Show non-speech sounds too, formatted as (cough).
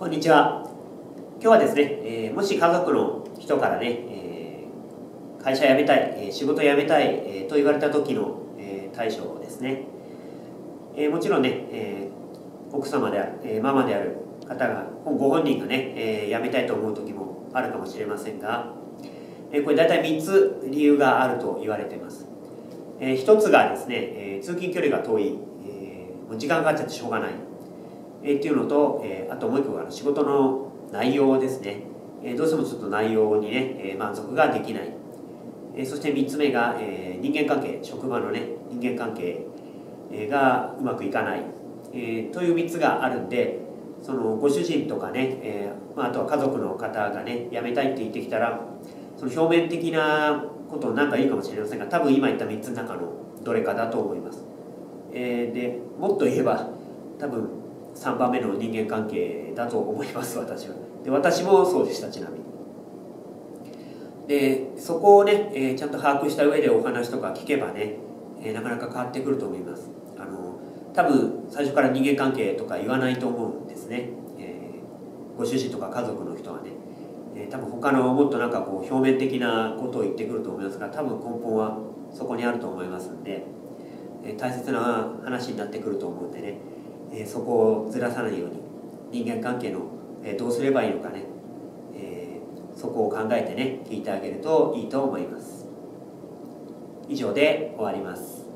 こんにちは。今日はですね、えー、もし家族の人からね、えー、会社辞めたい、えー、仕事辞めたい、えと言われた時の、え対処ですね、えもちろんね、え奥様である、えママである方がご本人がね、え辞めたいと思う時もあるかもしれませんが、えこれ大体3つ理由があると言われています、え1つがですね、え通勤距離が遠い、えもう時間かかっちゃってしょうがない。えー、っていうのと、えー、あともう一個が仕事の内容ですね、えー、どうしてもちょっと内容にね、えー、満足ができない、えー、そして3つ目が、えー、人間関係職場のね人間関係がうまくいかない、えー、という3つがあるんでそのご主人とかね、えーまあ、あとは家族の方がね辞めたいって言ってきたらその表面的なことなんかいいかもしれませんが多分今言った3つの中のどれかだと思います、えー、でもっと言えば多分3番目の人間関係だと思います (laughs) 私はで私もそうでしたちなみに。でそこをね、えー、ちゃんと把握した上でお話とか聞けばね、えー、なかなか変わってくると思います。あの多分最初から人間関係とか言わないと思うんですね、えー、ご主人とか家族の人はね、え、多分他のもっとなんかこう表面的なことを言ってくると思いますが多分根本はそこにあると思いますんで、え、大切な話になってくると思うんでね。えそこをずらさないように人間関係の、えどうすればいいのかね、えそこを考えてね聞いてあげるといいと思います。以上で終わります。